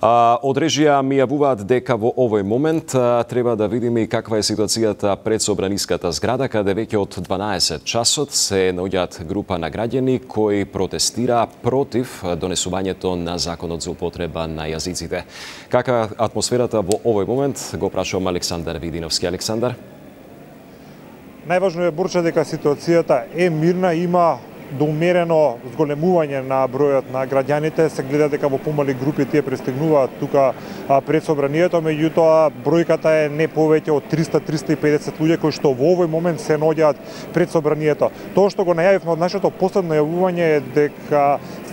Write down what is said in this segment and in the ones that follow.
Од режија ми јавуваат дека во овој момент треба да видиме и каква е ситуацијата пред Собраниската зграда, каде веќе од 12 часот се наоѓаат група на граѓани кои протестира против донесувањето на законот за употреба на јазиците. Каква атмосферата во овој момент го прашувам Александар Видиновски. Александар? Најважно е бурча дека ситуацијата е мирна, има до умерено зголемување на бројот на граѓаните, се гледа дека во помали групи тие пристигнуваат тука пред собранието, меѓутоа бројката е не повеќе од 300-350 луѓе кои што во овој момент се наоѓаат пред собранието. Тоа што го најавивме од нашето последно јавување е дека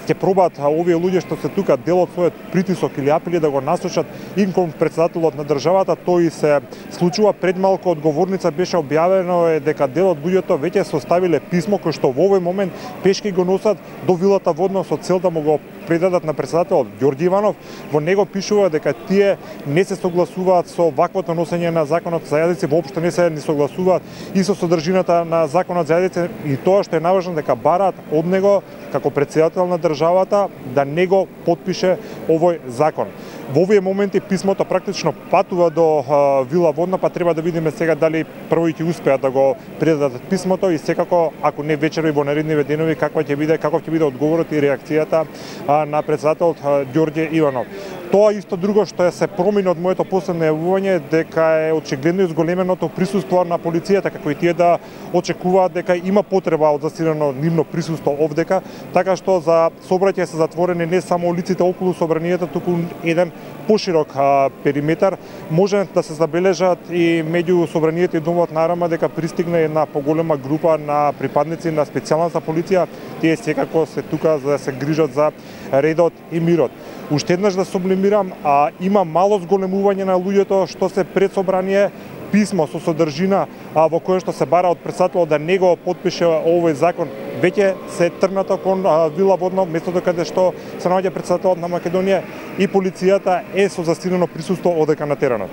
ќе пробаат овие луѓе што се тука дел од својот притисок или апели да го насочат им кон председателот на државата, тој се случува. Пред малку одговорница беше објавено е дека дел од луѓето веќе составиле писмо кој што во овој момент пешки го носат до вилата водно со цел да му го предадат на председателот Ѓорѓи Иванов. Во него пишува дека тие не се согласуваат со ваквото носење на законот за јазици, воопшто не се не согласуваат и со содржината на законот за јазици и тоа што е наважно дека бараат од него како председател на државата да него потпише овој закон. Во овие моменти писмото практично патува до Вила Водна, па треба да видиме сега дали прво ќе успеат да го предадат писмото и секако ако не вечера и во наредни денови каква ќе биде каков ќе биде одговорот и реакцијата на председателот Ѓорѓе Иванов. Тоа исто друго што е се промени од моето последно јавување дека е очигледно изголеменото присуство на полицијата како и тие да очекуваат дека има потреба од засилено нивно присуство овдека, така што за собраќај се затворени не само улиците околу собранието, туку еден поширок периметар. Може да се забележат и меѓу собранието и домот на Арама дека пристигна една поголема група на припадници на специјалната полиција. Тие секако се тука за да се грижат за редот и мирот. Уште еднаш да информирам, а има мало зголемување на луѓето што се пред собрание писмо со содржина а, во кое што се бара од председателот да не го подпише овој закон веќе се трнато кон а, Вила Водно, местото каде што се наоѓа председателот на Македонија и полицијата е со застинено присуство одека на теренот.